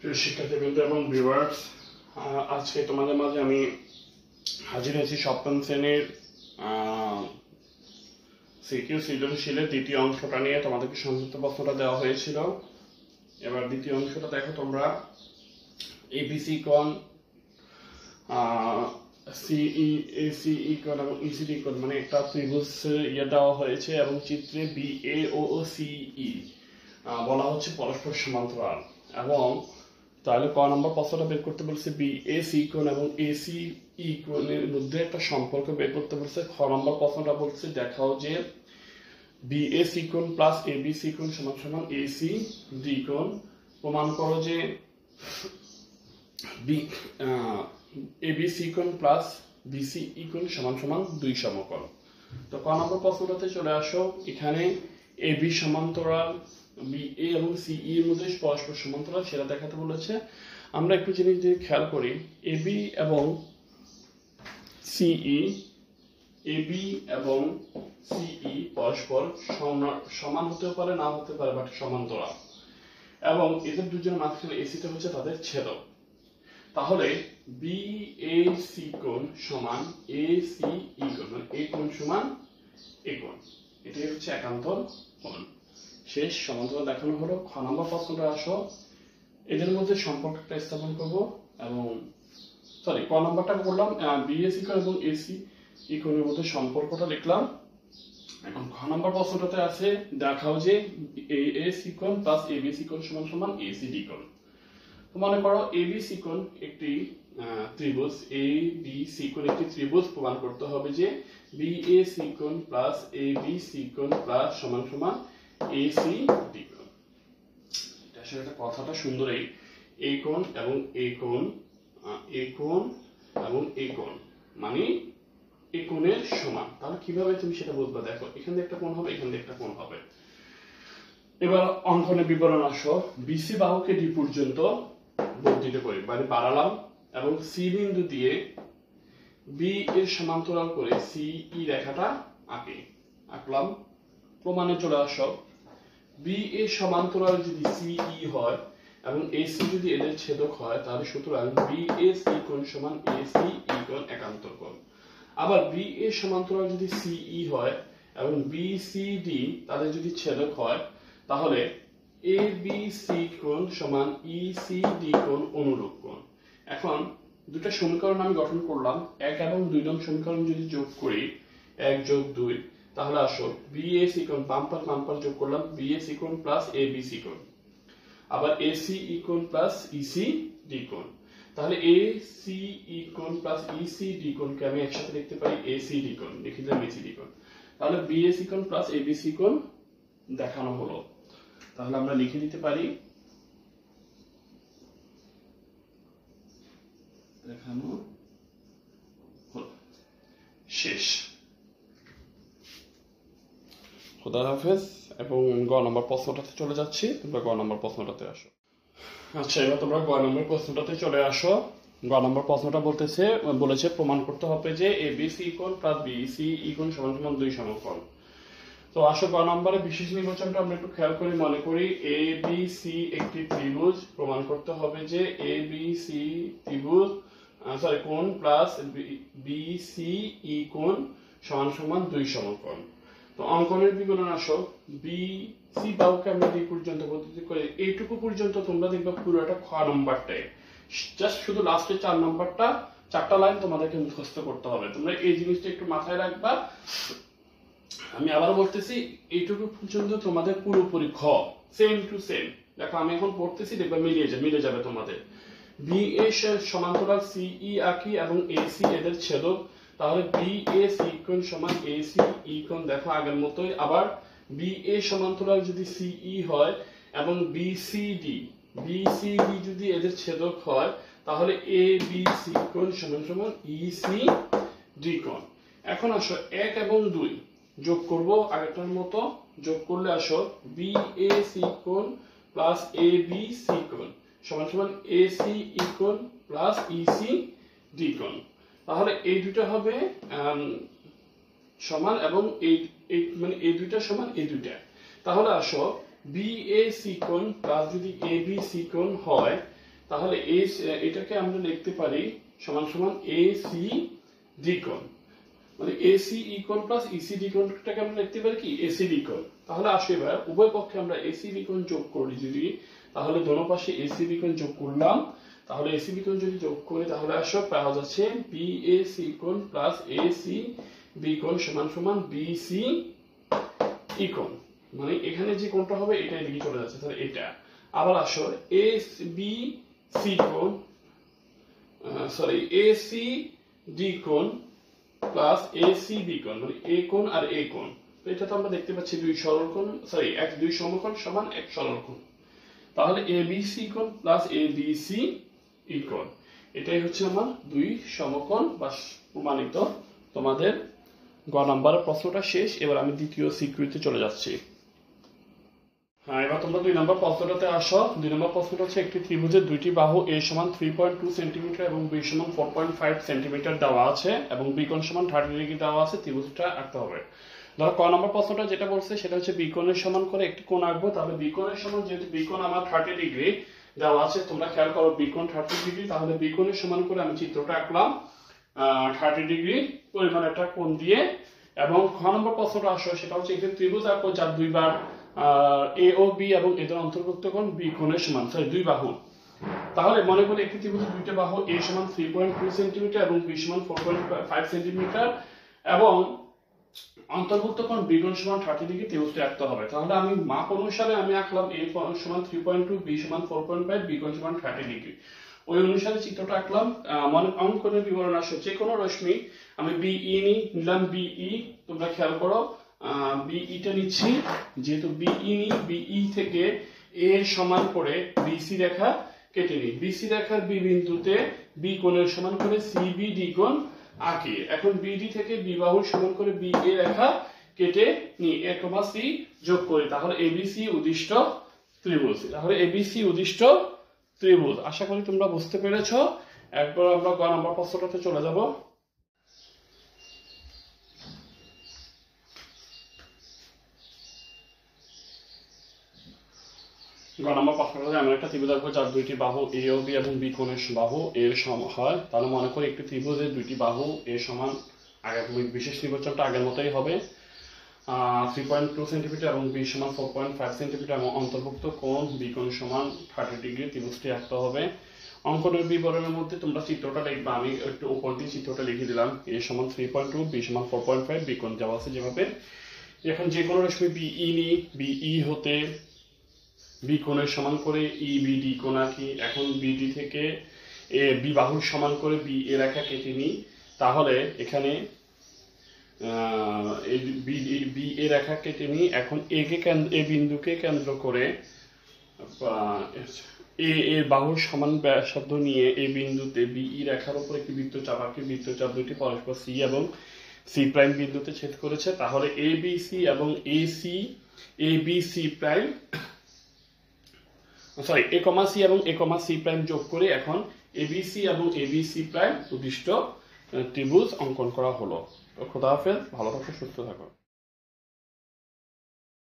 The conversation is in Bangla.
প্রিয় শিক্ষার্থীবৃন্দ এবং ভিউয়ার্স আজকে তোমাদের মাঝে আমি হাজির হয়েছি সপ্তম শ্রেণির সিকিউ সৃজনশীলের দ্বিতীয় অংশটা নিয়ে। তোমাদেরকে সংযুক্ত প্রশ্নটা দেওয়া হয়েছিল। এবার দ্বিতীয় অংশটা দেখো তোমরা। এবিসি কন সিই এসিই কোণ এবং ইসিডি কোণ মানে একটা ত্রিভুজ ইয়ে দেওয়া হয়েছে এবং চিত্রে বি এ ও সিই বলা হচ্ছে পরস্পর সমান্তরাল এবং তাহলে ক নম্বর প্রশ্নটা বের করতে বলছে বি এ সি কোণ এবং এ সি ই কোণের মধ্যে একটা সম্পর্ক বের করতে বলছে। খ নম্বর প্রশ্নটা বলছে, দেখাও যে বি এ সি কোণ প্লাস এ বি সি কোণ সমান সমান এ সি ডি কোণ। প্রমাণ করো যে বি এ বি সি কোণ প্লাস বি সি ই কোণ সমান সমান দুই সমকোণ। তো ক নম্বর প্রশ্নটাতে চলে আসো। এখানে এ বি সমান্তরাল বি এ এবং সিই এর মধ্যে পরস্পর সমান্তরাল, সেটা দেখাতে বলেছে। আমরা একটু জিনিস যদি খেয়াল করি। এ বি এবং সিই বি এবং সিই পরস্পর সমান হতেও পারে না হতে পারে বাট সমান্তরাল। এবং এদের দুজনের মাঝখানে এসিটা হচ্ছে তাদের ছেদক। তাহলে বি এ সি কোণ সমান এ সি ই কোণ মানে এ কোণ সমান এ কোণ। এটাই হচ্ছে একান্তর কোণ। শেষ সমান্তরাল দেখানো হলো। খ নম্বর প্রশ্নটা আসো। এদের মধ্যে সম্পর্কটা স্থাপন করব এবং সরি ক নম্বরটা করলাম বিএসি এবং এসি ই কোণের মধ্যে সম্পর্কটা লিখলাম। এখন খ নম্বর প্রশ্নটাতে আছে, দেখাও যে এ এ সি কোণ প্লাস এ বি সি কোণ সমান সমান এ সি ডি কোণ মনে করো এ বি সি কোণ একটি ত্রিভুজ এ বি সি কোণ একটি ত্রিভুজ প্রমাণ করতে হবে যে বি এ সি কোণ প্লাস এ বি সি কোণ প্লাস সমান সমান এ ডি কোণ। এটা কথাটা এই এই কোণ এবং এই কোণ এ কোণ এবং এই কোণ। মানে এই কোণের সমান। তাহলে কীভাবে তুমি সেটা বুঝবা? দেখো, এখান থেকে একটা কোণ হবে, এখান থেকে একটা কোণ হবে। এবার বিবরণ আসো। বিসি বাহুকে ডি পর্যন্ত বর্ধিত করি। মানে বাড়ালাম এবং সি বিন্দু দিয়ে বি এর সমান্তরাল করে সি ই রেখাটা আঁকি। আঁকলাম। প্রমাণে চলে আসো। বি সমান্তরাল যদি সি ই হয় এবং এসি যদি এদের ছেদক হয়, তাহলে সুতরাং বি এ কোণ সমান এ সি ই কোণ একান্তর কোণ আবার বি এর সমান্তরাল যদি সিই হয় এবং বি সি ডি তাদের যদি ছেদক হয়, তাহলে এ বি সি কোণ সমান সি ডি কোণ অনুরূপ কোণ। এখন দুটা সমীকরণ আমি গঠন করলাম। এক এবং দুই নং সমীকরণ যদি যোগ করি, এক যোগ দুই তাহলে আসো বি এ সি কোণ বাম্পার বাম্পার যোগ করলাম বি এ সিকোণ প্লাস এ বি সিকোণ আবার A C plus E C D কোণ তাহলে এ সি ই কোণ প্লাস ই সি ডি কোণকে আমি একসাথে লিখতে পারি এ সি লিখে দিলাম এ সি ডি কোণ তাহলে বি এ সি কোণ প্লাস এ বি সি কোণ দেখানো হলো। তাহলে আমরা লিখে দিতে পারি, দেখানো হলো। শেষ। খোদা হাফেজ, এবং গ নম্বর প্রশ্নটাতে চলে যাচ্ছি। তোমরা গ নম্বর প্রশ্নটাতে আসো। আচ্ছা এবার তোমরা গ নম্বর প্রশ্নটাতে চলে আসো। গ নম্বর প্রশ্নটা বলতেছে, বলেছে, প্রমাণ করতে হবে যে এ বি সি কোণ প্লাস বি সি ই কোণ সমান সমান দুই সমকোণ। তো আসো গ নম্বরে বিশেষ নির্বাচনটা আমরা একটু খেয়াল করি, মনে করি এ বি সি একটি ত্রিভুজ, প্রমাণ করতে হবে যে এ বি সি ত্রিভুজ সরি কোণ প্লাস বি সি ই কোণ সমান সমান দুই সমকোণ। তো অঙ্কনের বিবরণ আসো বি সি বাহুকে আমরা এই পর্যন্ত পদ্ধতি করে এইটুকু পর্যন্ত তোমরা দেখবে পুরোটা খ নম্বরটাই। জাস্ট শুধু লাস্টে চার নম্বরটা, চারটা লাইন তোমাদেরকে মুখস্থ করতে হবে। তোমরা এই জিনিসটা একটু মাথায় রাখবা। আমি আবার বলতেছি, এইটুকু পর্যন্ত তোমাদের পুরোপুরি খ সেম টু সেম দেখো, আমি এখন পড়তেছি, দেখবা মিলিয়ে যাবে মিলে যাবে তোমাদের। বি এ সমান্তরাল সিই আঁকি এবং এসি এদের ছেদক। তাহলে বি এ সি কোণ সমান এ সি ই কোণ দেখো আগের মতোই। আবার বি এ সমান্তরাল যদি সিই হয় এবং B C D B C D যদি এদের ছেদক হয়, তাহলে এ বি সি সমান সমান ই সি ডি কোণ। এখন আসো এক এবং দুই। যোগ করব আগেরটার মতো। যোগ করলে আসো বি এ সি কোণ প্লাস এ বি সি কোণ। সমান সমান এ সি কোণ প্লাস ই সি ডি কোণ। তাহলে এই দুটো হবে সমান এবং এই মানে এই দুইটা সমান এই দুইটা। তাহলে আসো বি এ সি কোণ প্লাস যদি এ বি সি কোণ হয়, তাহলে এই, এটাকে আমরা লিখতে পারি সমান সমান এ সি ডি কোণ। মানে এসি ইকোণ প্লাস ইসি ডিকোণটাকে আমরা লিখতে পারি কি? এসি ডিকোণ তাহলে আসো এবার, উভয় পক্ষে আমরা এসি ডিকোণ যোগ করি যদি, তাহলে দোনো পাশে এসি বিকোণ যোগ করলাম। তাহলে এসি বিকোণ যদি যোগ করি, তাহলে আসো পাওয়া যাচ্ছে বি এ সি কোণ প্লাস এ সি বি কোণ সমান সমান বি সি ই কোণ মানে এখানে যে কোণটা হবে, এটা এদিকে চলে যাচ্ছে, তাহলে এটা। আবার আসো এ বি সি কোণ সরি এ সি ডি কোণ প্লাস এ সি বি কোণ মানে এ কোণ আর এ কোণ। এটা তো আমরা দেখতে পাচ্ছি দুই সরল কোণ সরি এক দুই সমকোণ সমান এক সরল কোণ। তাহলে এ বি সি কোণ plus A B C E কোণ এটাই হচ্ছে আমার দুই সমকোণ বা প্রমাণিত তোমাদের গ নাম্বারের প্রশ্নটা শেষ, এবার আমি দ্বিতীয় সিকিউরিতে চলে যাচ্ছি। হ্যাঁ এবার তোমরা দুই নম্বর প্রশ্নটাতে আসো। দুই নম্বর প্রশ্নটা হচ্ছে একটি ত্রিভুজের দুইটি বাহু এ সমান থ্রি পয়েন্ট টু সেন্টিমিটার এবং বি সমান ফোর পয়েন্ট ফাইভ সেন্টিমিটার দেওয়া আছে এবং বি কোণ সমান থার্টি ডিগ্রি দেওয়া আছে, ত্রিভুজটা আঁকতে হবে। ধরো ক নম্বর প্রশ্নটা যেটা বলছে, সেটা হচ্ছে বি কোণের সমান করে একটি কোণ আঁকবো, তাহলে বি কোণের সমান যেহেতু বি কোণ আমার থার্টি ডিগ্রি দেওয়া আছে, তোমরা খেয়াল করো বি কোণ থার্টি ডিগ্রি তাহলে বি কোণের সমান করে আমি চিত্রটা আঁকলাম থার্টি ডিগ্রি পরিমাণ একটা কোণ দিয়ে, এবং খ নম্বর প্রশ্নটা আসো সেটা হচ্ছে একটি ত্রিভুজ আঁকবো যার দুইবার এ ও বি এবং এদের অন্তর্ভুক্ত কোণ বি কোণের সমান সরি দুই বাহু তাহলে মনে করি একটি ত্রিভুজের দুইটা বাহু এ সমান থ্রি পয়েন্ট টু সেন্টিমিটার এবং বি সমান ফোর পয়েন্ট ফাইভ সেন্টিমিটার এবং অন্তর্ভুক্ত কোণ বি কোণ সমান থার্টি ডিগ্রি ত্রিভুজটি আঁকতে হবে। তাহলে আমি মাপ অনুসারে আমি আঁকলাম এ সমান থ্রি পয়েন্ট টু বি সমান ফোর পয়েন্ট ফাইভ বি কোণ সমান থার্টি ডিগ্রি ওই অনুসারে চিত্রটা আঁকলাম। মনে অঙ্কনের বিবরণ আসে। যে কোনো রশ্মি, আমি বিই নি, নিলাম বিই তোমরা খেয়াল করো। বিইটা নিচ্ছি। যেহেতু বিই নি বিই থেকে এ সমান করে বিসি রেখা কেটে নিই। বিসি রেখার বি বিন্দুতে বি কোণের সমান করে সিবি ডি কোণ আঁকি এখন বিডি থেকে বি বাহুর সমান করে বি এ রেখা কেটে নি এ কমা সি যোগ করি। তাহলে এবিসি উদ্দিষ্ট ত্রিভুজ। তাহলে এবিসি উদ্দিষ্ট ত্রিভুজ। আশা করি তোমরা বুঝতে পেরেছ। একবার আমরা গ নম্বর প্রশ্নটাতে চলে যাব। গ নম্বর প্রশ্নটাতে আমরা একটা ত্রিভুজ আঁকবো যার দুইটি বাহু এ ও বি এবং বি কোণের বাহু এর সম হয়। তাহলে মনে করি একটি ত্রিভুজের দুইটি বাহু এ সমান আগে বিশেষ নির্বাচনটা আগের মতোই হবে। থ্রি পয়েন্ট টু সেন্টিমিটার এবং বি সমান ফোর পয়েন্ট ফাইভ সেন্টিমিটার এবং অন্তর্ভুক্ত কোণ বি কোণ সমান থার্টি ডিগ্রি ত্রিভুজটি আঁকতে হবে। অঙ্কনের বিবরণের মধ্যে তোমরা চিত্রটা লিখবা, আমি একটু উপর দিয়ে চিত্রটা লিখে দিলাম। এ সমান থ্রি পয়েন্ট টু বি সমান ফোর পয়েন্ট ফাইভ বি কোণ দেওয়া আছে যেভাবে। এখন যে কোনো রশ্মি নি বিই হতে বি কোণের সমান করে ই, বি, ডি কোণ আঁকি এখন বিডি থেকে এ, বি বাহুর সমান করে বি, এ রেখা কেটে নিই। তাহলে এখানে বি এ রেখা কেটে নিই। এখন এ কে এ বিন্দুকে কেন্দ্র করে এ এ বাহুর সমান ব্যাসার্ধ নিয়ে এ বিন্দুতে বি, ই রেখার উপর একটি বৃত্তচাপ আঁকি বৃত্তচাপ দুটি পরস্পর সি এবং সি প্রাইম বিন্দুতে ছেদ করেছে। তাহলে এ, বি, সি এবং A, C, A, B, C prime sorry A comma C এবং এ কমা সি প্রাইম যোগ করে এখন এবিসি এবং এবিসি প্রাইম উদ্দিষ্ট ত্রিভুজ অঙ্কন করা হলো। খোদা হাফেজ, ভালো থাকো, সুস্থ থাকো।